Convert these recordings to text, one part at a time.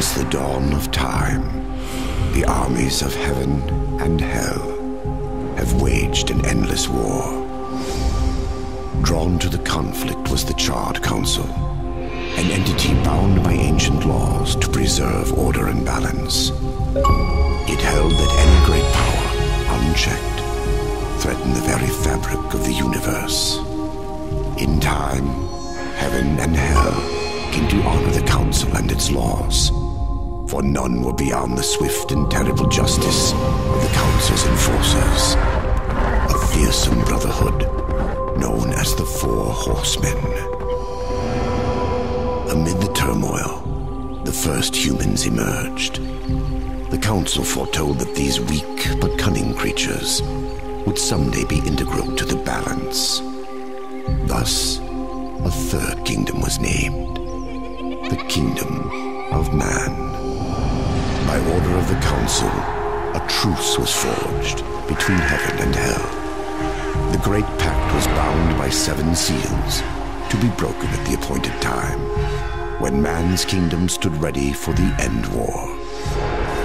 Since the dawn of time, the armies of heaven and hell have waged an endless war. Drawn to the conflict was the Charred Council, an entity bound by ancient laws to preserve order and balance. It held that any great power, unchecked, threatened the very fabric of the universe. In time, heaven and hell came to honor the Council and its laws for none were beyond the swift and terrible justice of the Council's enforcers. A fearsome brotherhood known as the Four Horsemen. Amid the turmoil, the first humans emerged. The Council foretold that these weak but cunning creatures would someday be integral to the balance. Thus, a third kingdom was named. The Kingdom of Man. By order of the Council, a truce was forged between heaven and hell. The Great Pact was bound by seven seals to be broken at the appointed time, when man's kingdom stood ready for the End War.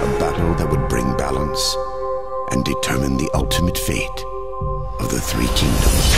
A battle that would bring balance and determine the ultimate fate of the Three Kingdoms.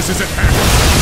Justice is at hand.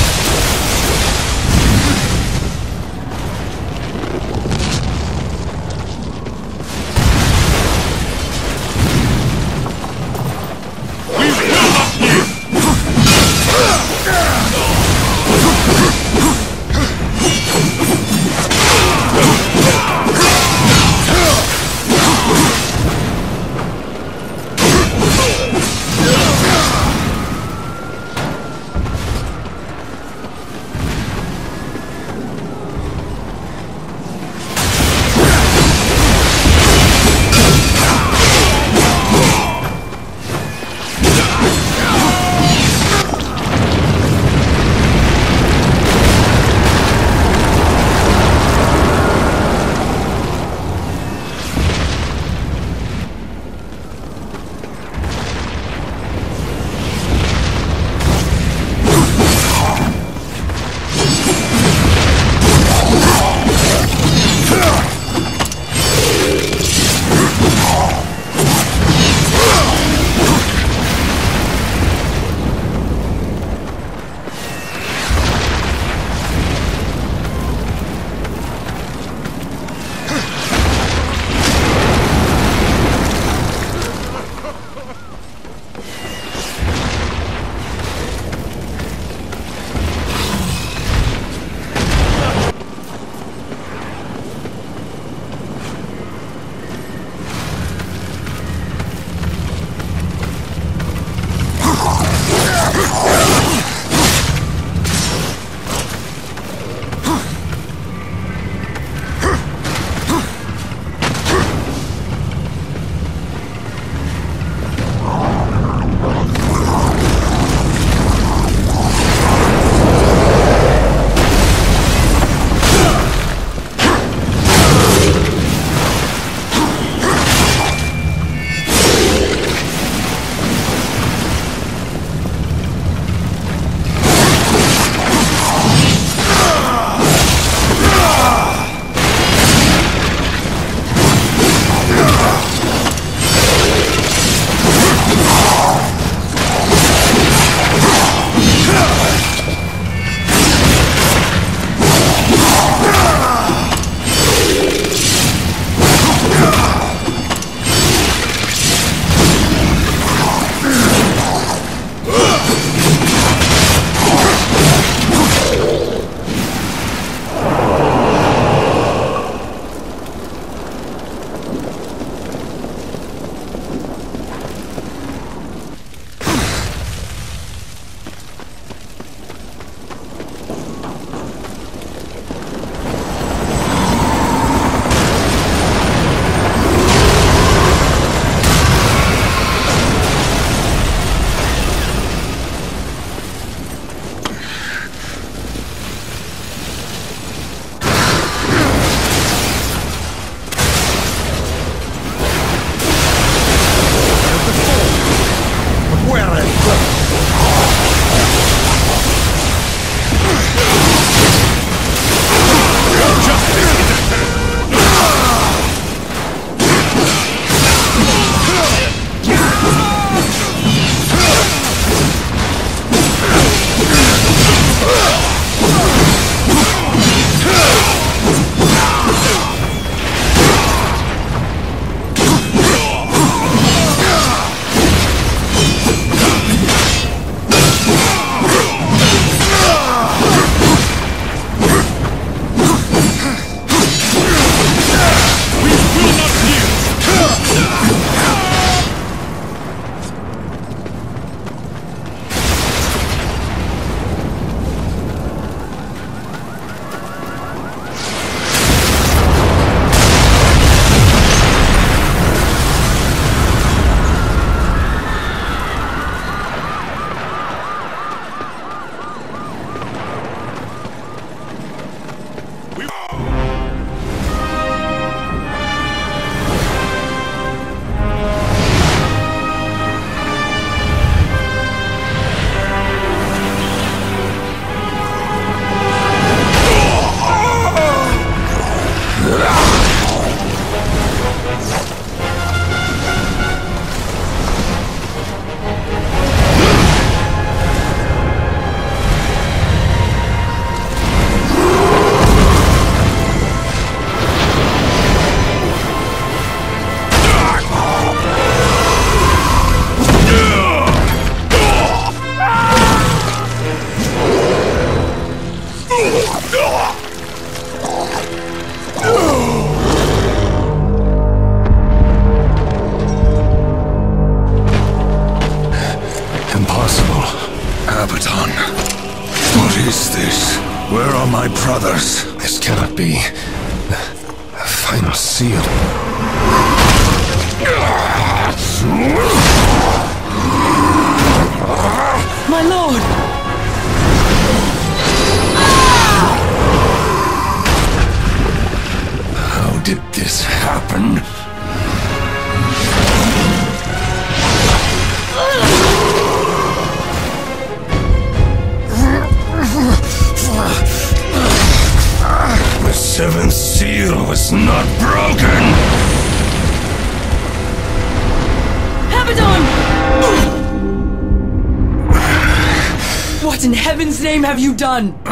Done?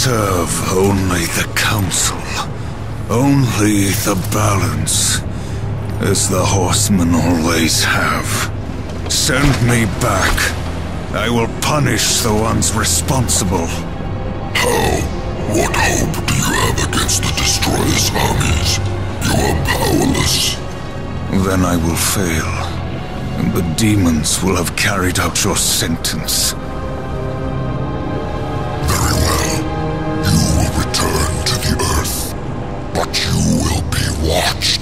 serve only the council, only the balance, as the horsemen always have. Send me back. I will punish the ones responsible. How? What hope do you have against the Destroyer's armies? You are powerless. Then I will fail, and the demons will have carried out your sentence. watch.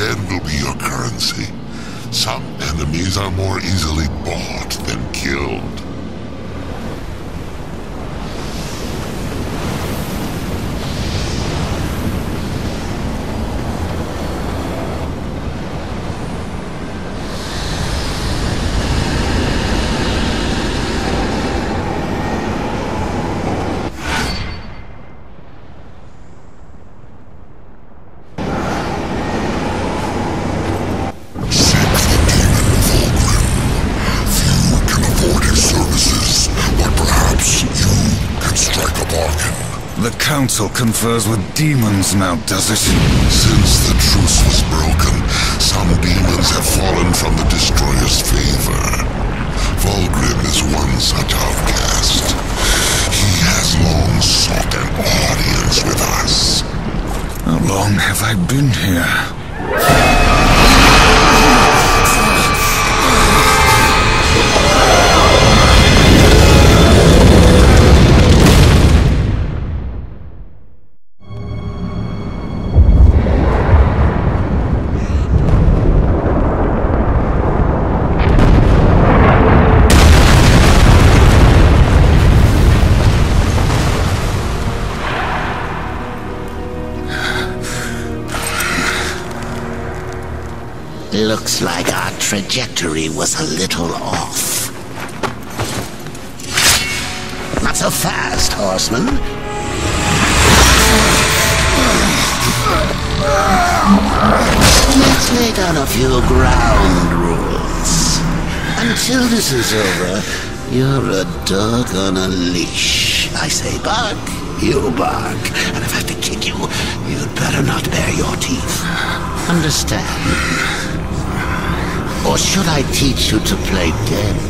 dead will be your currency. Some enemies are more easily bought than killed. The Council confers with demons now, does it? Since the truce was broken, some demons have fallen from the Destroyer's favor. Vulgrim is one such outcast. He has long sought an audience with us. How long have I been here? Trajectory was a little off. Not so fast, horseman. Let's lay down a few ground rules. Until this is over, you're a dog on a leash. I say bark, you bark. And if I have to kick you, you'd better not bare your teeth. Understand? Or should I teach you to play dead?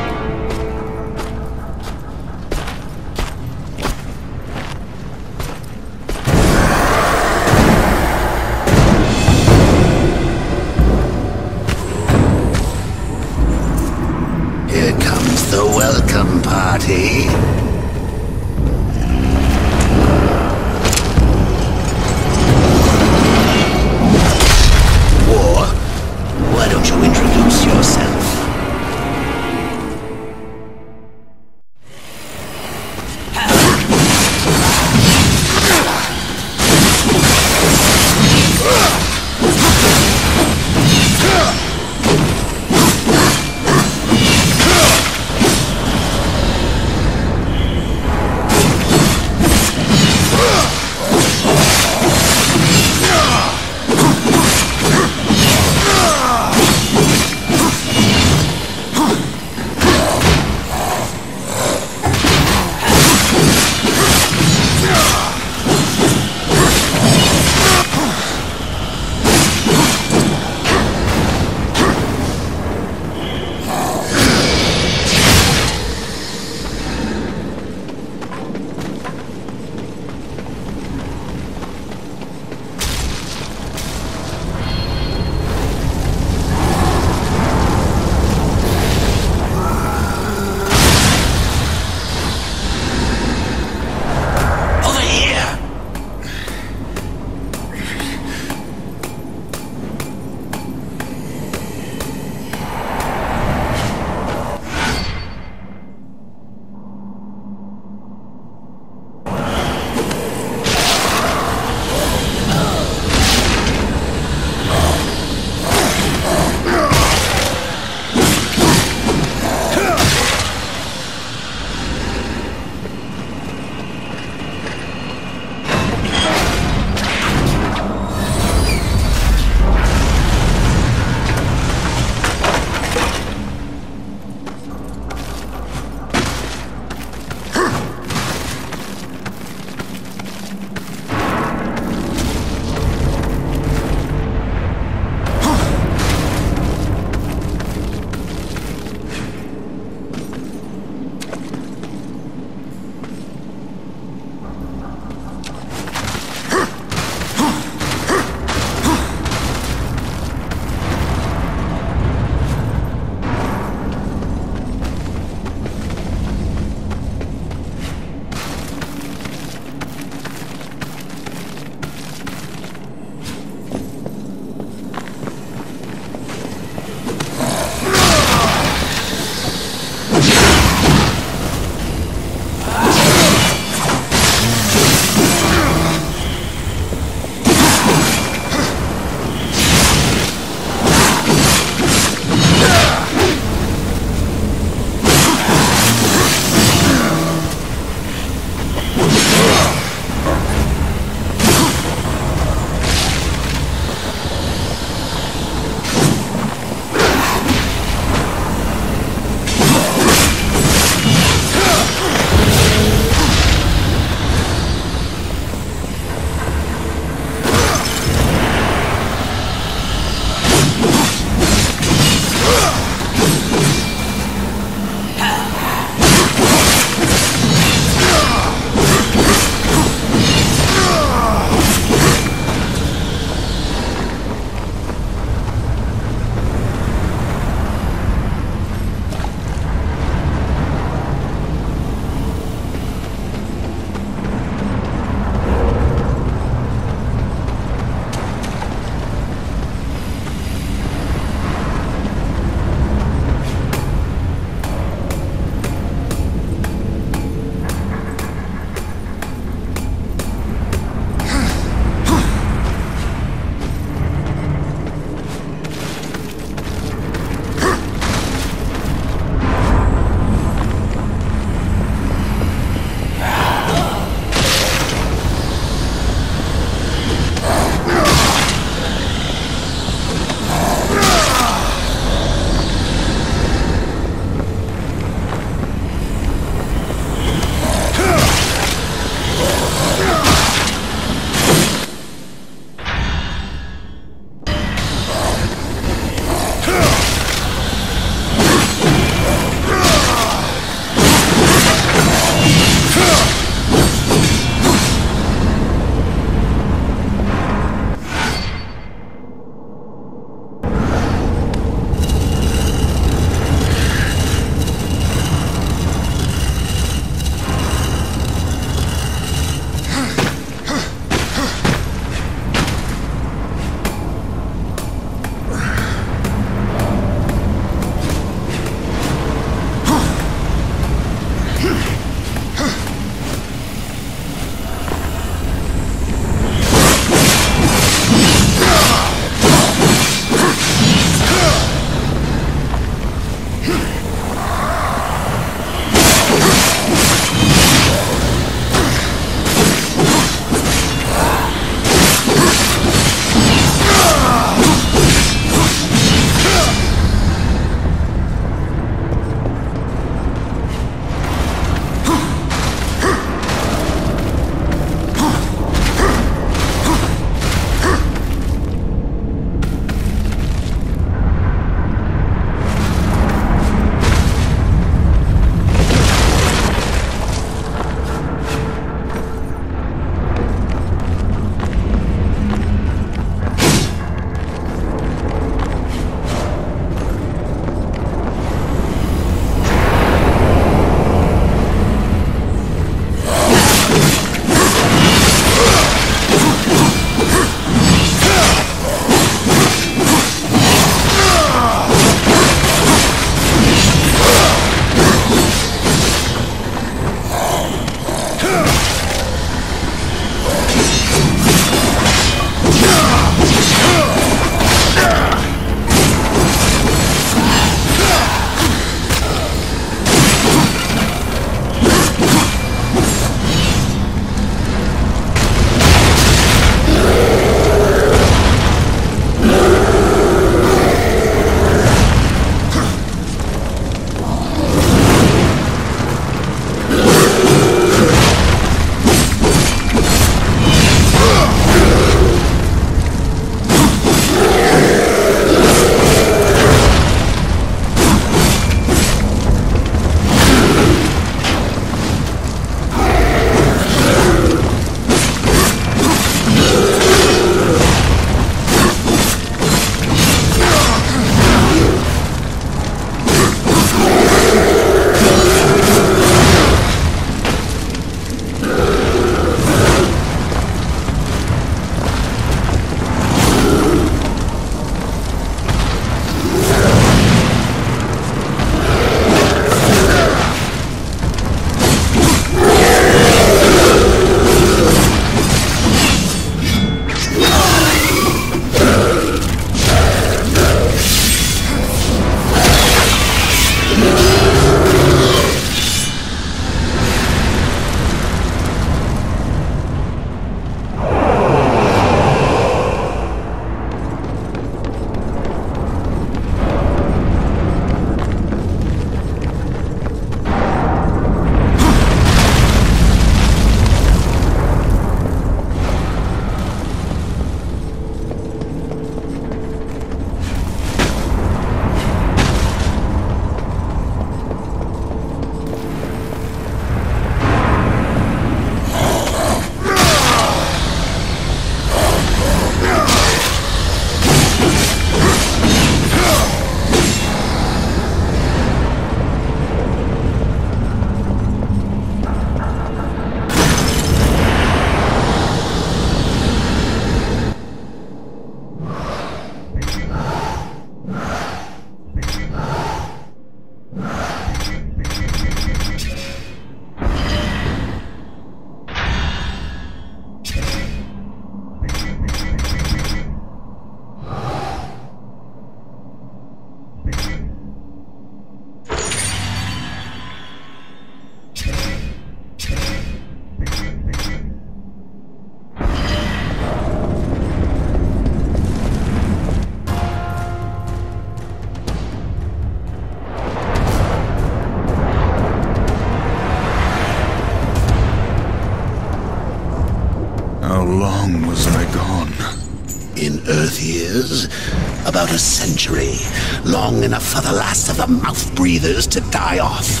Century. Long enough for the last of the mouth breathers to die off.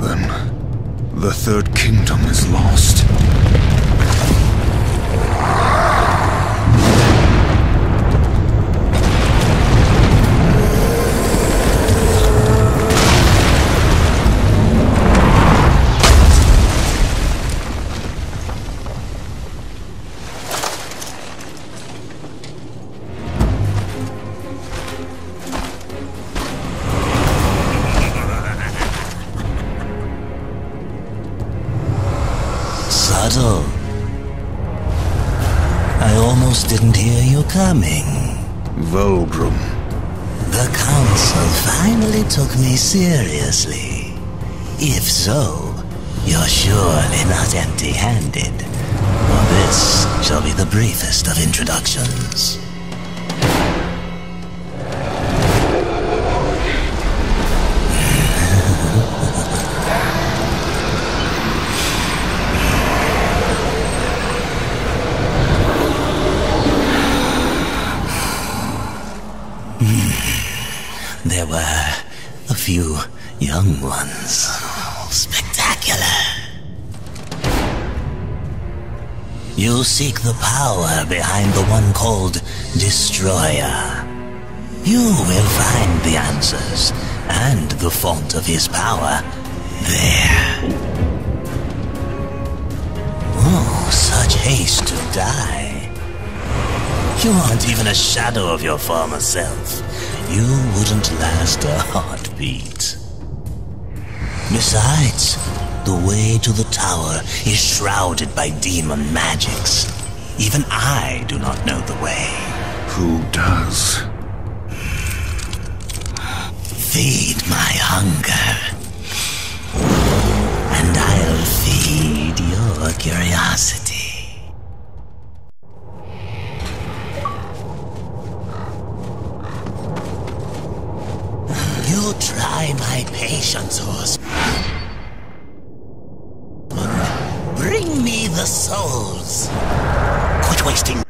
Then, the Third Kingdom is lost. Me seriously. If so, you're surely not empty handed. For this shall be the briefest of introductions. You seek the power behind the one called Destroyer. You will find the answers and the font of his power there. Oh, such haste to die. You aren't even a shadow of your former self. You wouldn't last a heartbeat. Besides, the way to the tower is shrouded by demon magics. Even I do not know the way. Who does? Feed my hunger. And I'll feed your curiosity. You try my patience, horse. Bring me the souls. Quit wasting.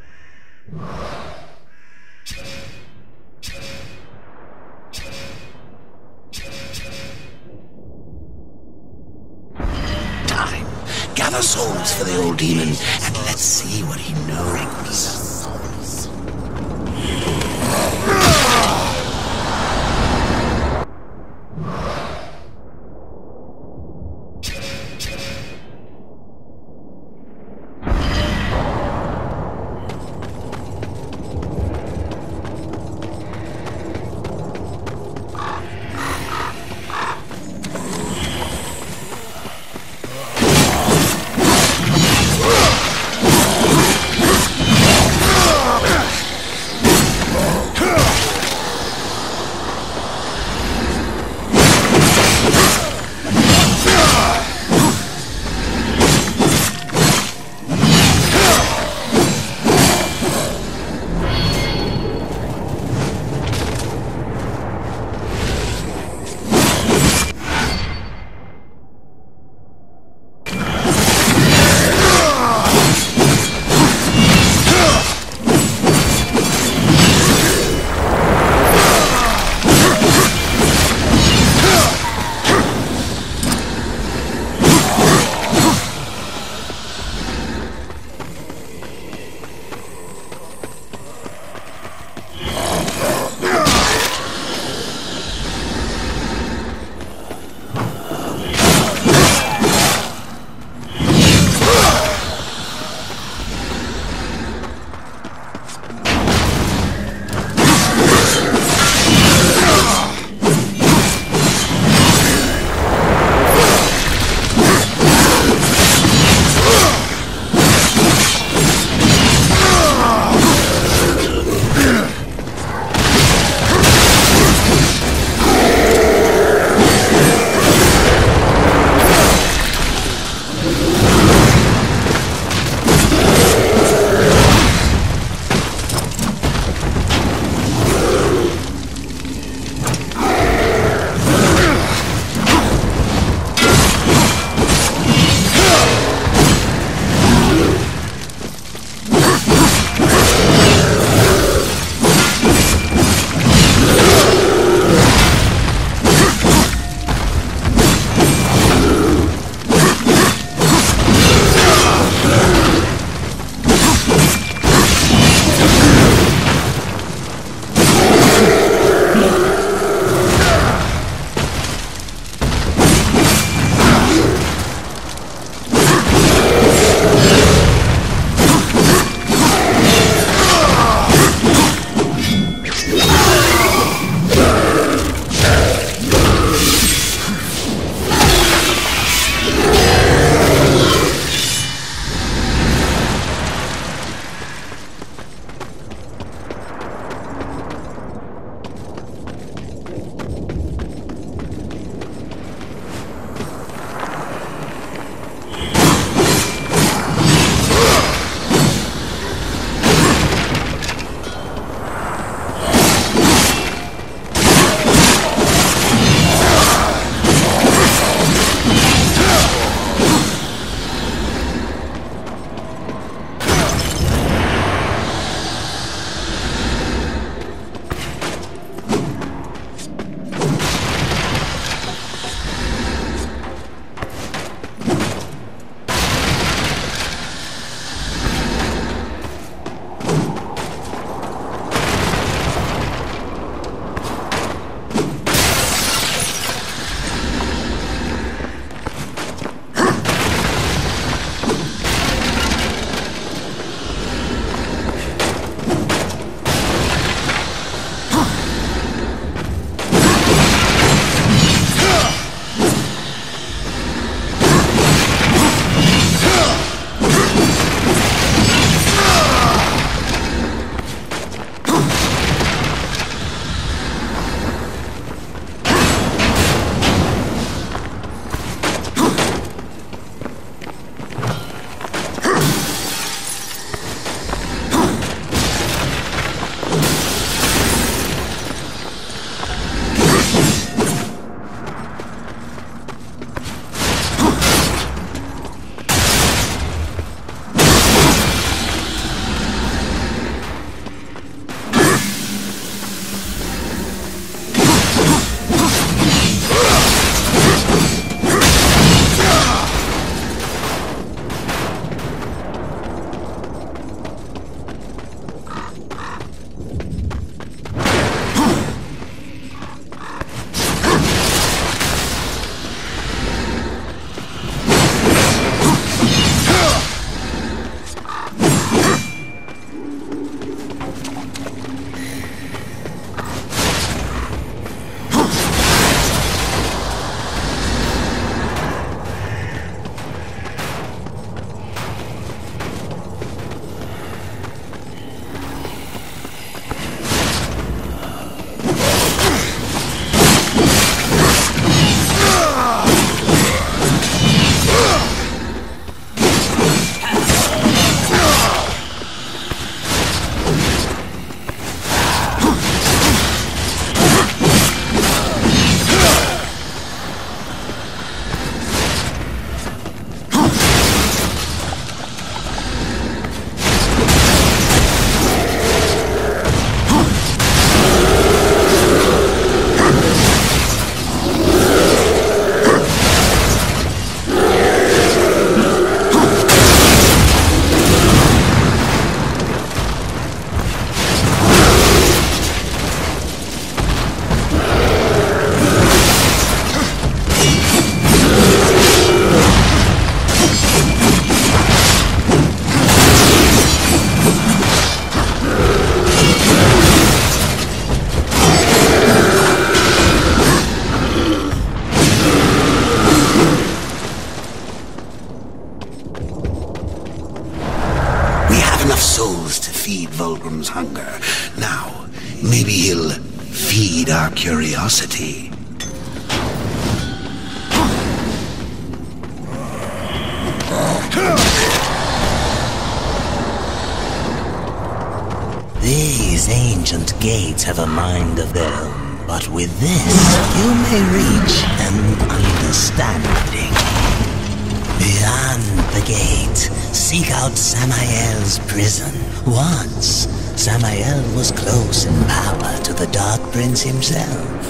the Dark Prince himself.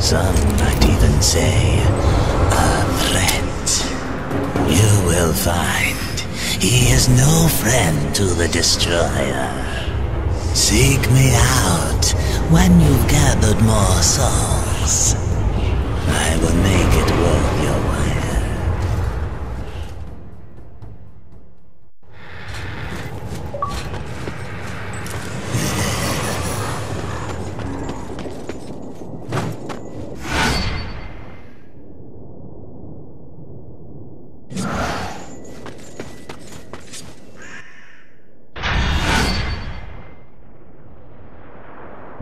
Some might even say, a threat. You will find he is no friend to the Destroyer. Seek me out when you've gathered more souls. I will make it worth your while.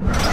Yeah.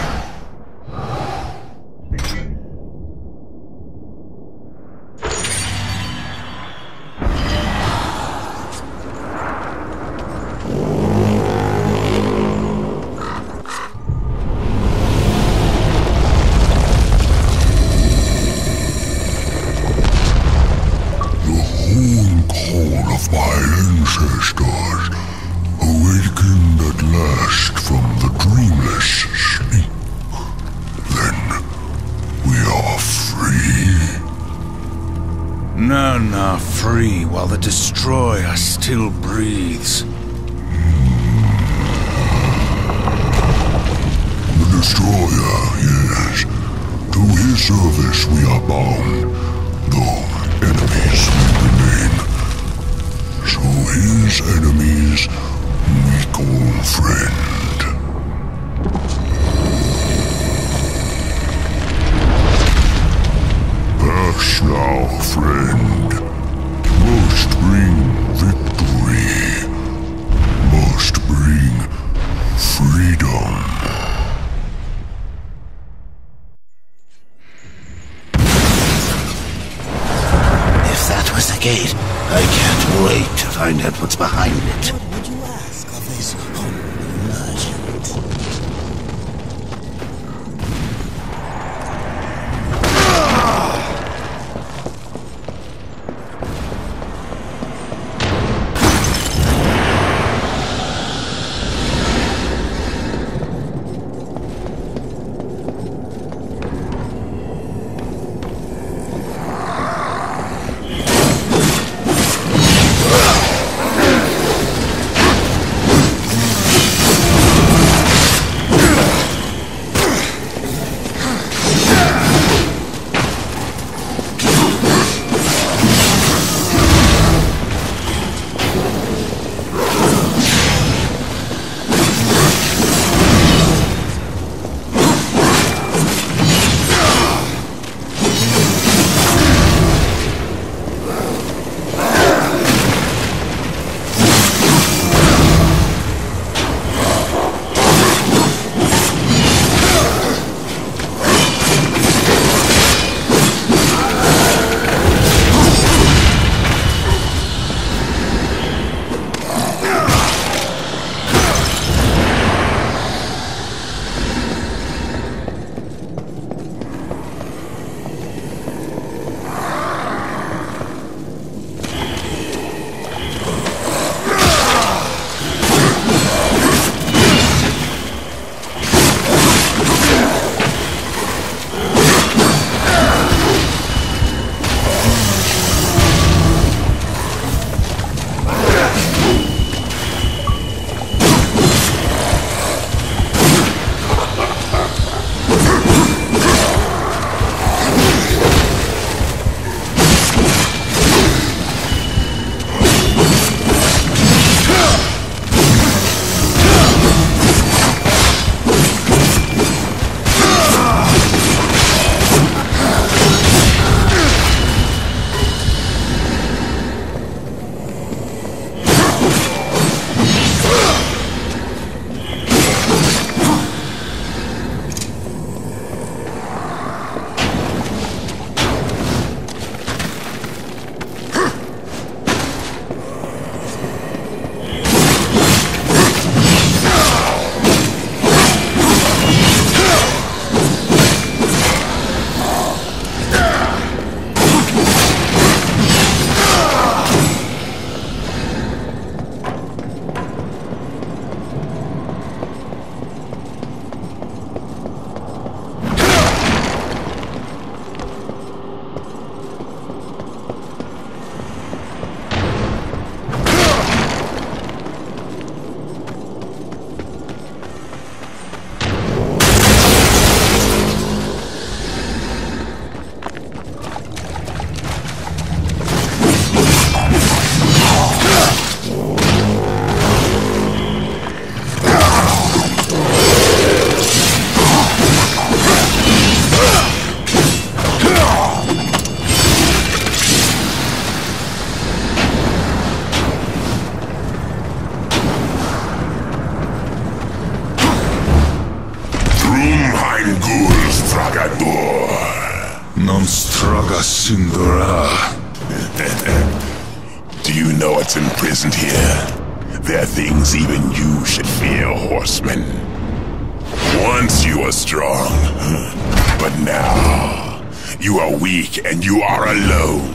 Are alone.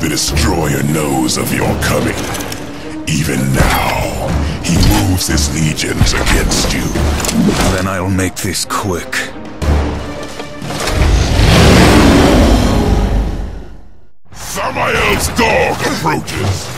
The destroyer knows of your coming. Even now, he moves his legions against you. Then I'll make this quick. Samael's dog approaches.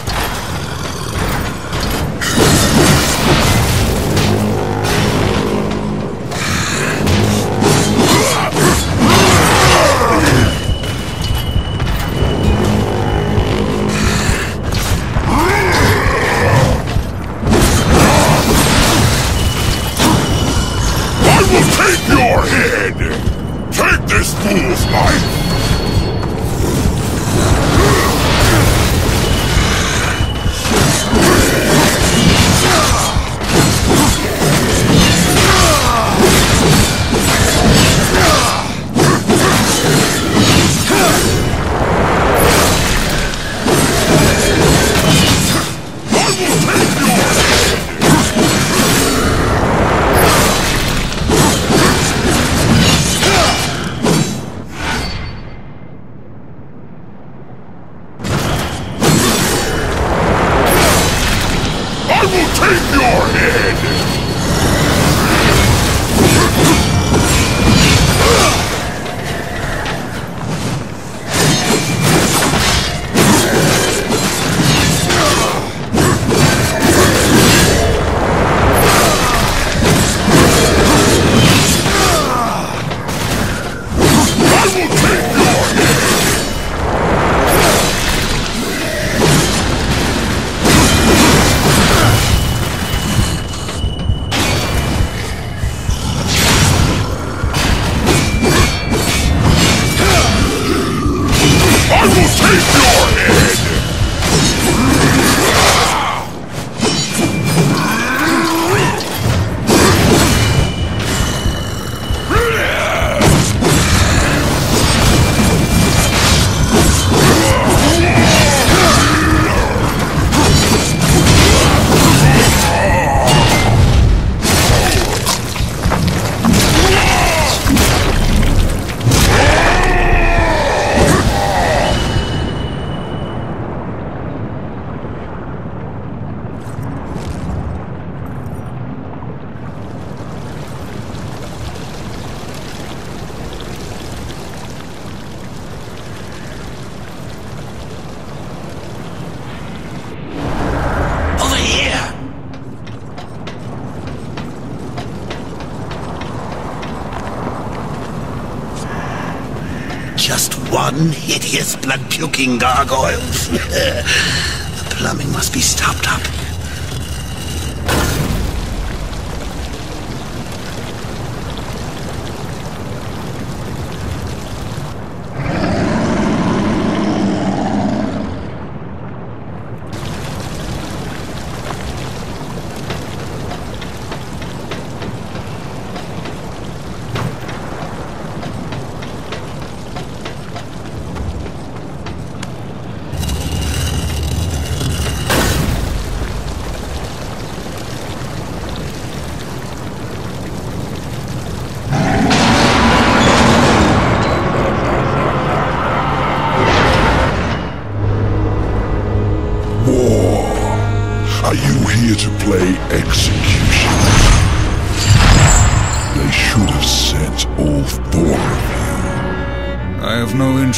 Blood-puking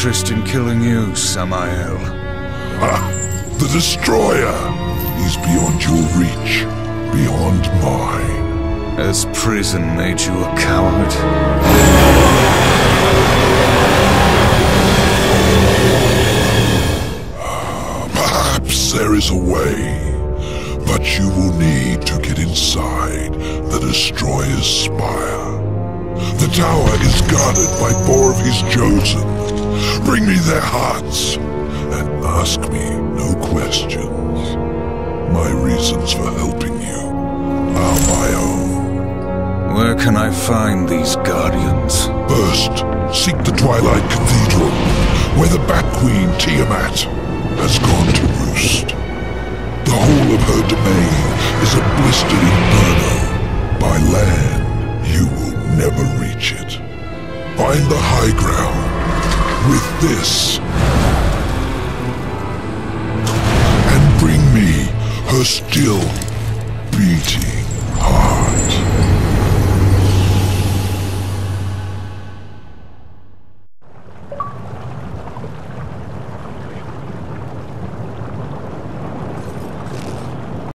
interest in killing you, Samael. Ah, the Destroyer! He's beyond your reach, beyond mine. Has prison made you a coward? Perhaps there is a way, but you will need to get inside the Destroyer's spire. The tower is guarded by four of his chosen. Bring me their hearts, and ask me no questions. My reasons for helping you are my own. Where can I find these guardians? First, seek the Twilight Cathedral, where the Bat Queen Tiamat has gone to roost. The whole of her domain is a blistered inferno. By land, you will never reach it. Find the high ground with this. And bring me her still beauty.